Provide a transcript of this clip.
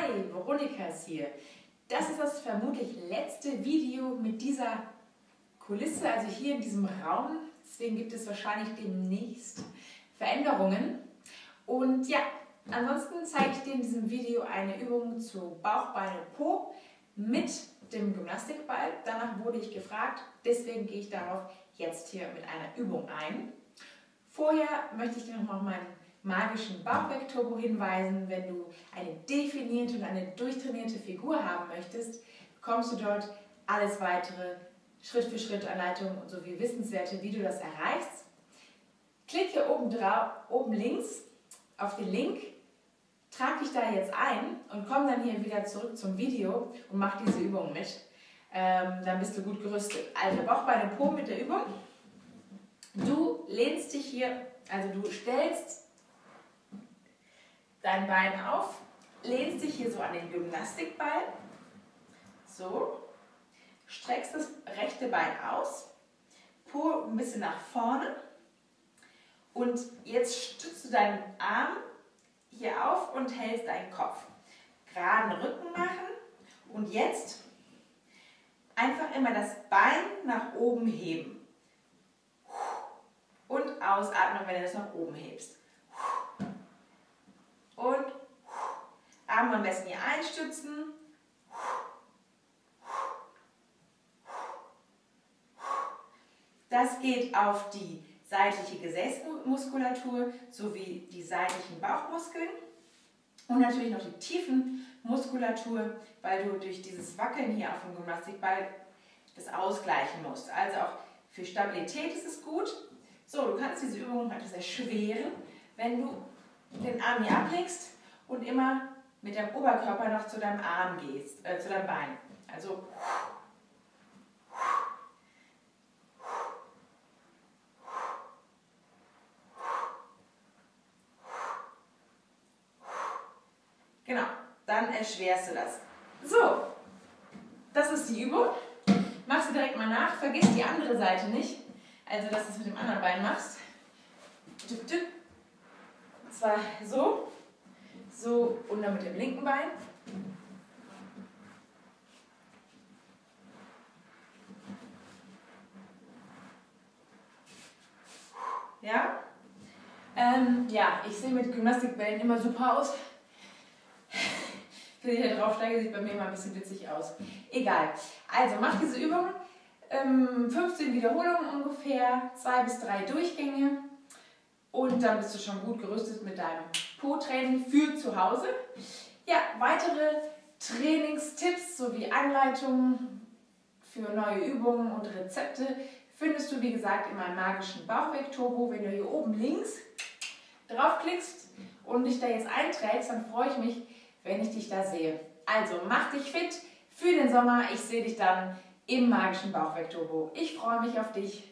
Hi, Veronika ist hier. Das ist das vermutlich letzte Video mit dieser Kulisse, also hier in diesem Raum. Deswegen gibt es wahrscheinlich demnächst Veränderungen. Und ja, ansonsten zeige ich dir in diesem Video eine Übung zu Bauch, Beine, Po mit dem Gymnastikball. Danach wurde ich gefragt, deswegen gehe ich darauf jetzt hier mit einer Übung ein. Vorher möchte ich dir noch mal auf meinen magischen Bauchweg-Turbo hinweisen. Wenn du eine definierte und eine durchtrainierte Figur haben möchtest, bekommst du dort alles weitere Schritt für Schritt Anleitungen sowie Wissenswerte, wie du das erreichst. Klicke oben, drauf, oben links auf den Link, trag dich da jetzt ein und komm dann hier wieder zurück zum Video und mach diese Übung mit. Ähm, dann bist du gut gerüstet. Also Bauch, Beine, Po mit der Übung. Du lehnst dich hier, also du stellst dein Bein auf, lehnst dich hier so an den Gymnastikball, so, streckst das rechte Bein aus, Po ein bisschen nach vorne und jetzt stützt du deinen Arm hier auf und hältst deinen Kopf. Geraden Rücken machen und jetzt einfach immer das Bein nach oben heben. Und ausatmen, wenn du das nach oben hebst. Und Arme am besten hier einstützen. Das geht auf die seitliche Gesäßmuskulatur sowie die seitlichen Bauchmuskeln und natürlich noch die tiefen Muskulatur, weil du durch dieses Wackeln hier auf dem Gymnastikball das ausgleichen musst. Also auch für Stabilität ist es gut. So, du kannst diese Übung etwas erschweren, wenn du den Arm hier ablegst und immer mit dem Oberkörper noch zu deinem Arm gehst, äh, zu deinem Bein. Also Genau, dann erschwerst du das. So, das ist die Übung. Machst du direkt mal nach, vergiss die andere Seite nicht. Also, dass du es mit dem anderen Bein machst. Und zwar so, so und dann mit dem linken Bein. Ja? Ähm, ja, ich sehe mit Gymnastikbällen immer super aus. Wenn ich da draufsteige, sieht bei mir immer ein bisschen witzig aus. Egal. Also mach diese Übung. 15 ähm, Wiederholungen ungefähr, zwei bis drei Durchgänge. Und dann bist du schon gut gerüstet mit deinem Po-Training für zu Hause. Ja, weitere Trainingstipps sowie Anleitungen für neue Übungen und Rezepte findest du, wie gesagt, in meinem magischen Bauchweg-Turbo. Wenn du hier oben links draufklickst und dich da jetzt einträgst, dann freue ich mich, wenn ich dich da sehe. Also mach dich fit für den Sommer. Ich sehe dich dann im magischen Bauchweg-Turbo. Ich freue mich auf dich.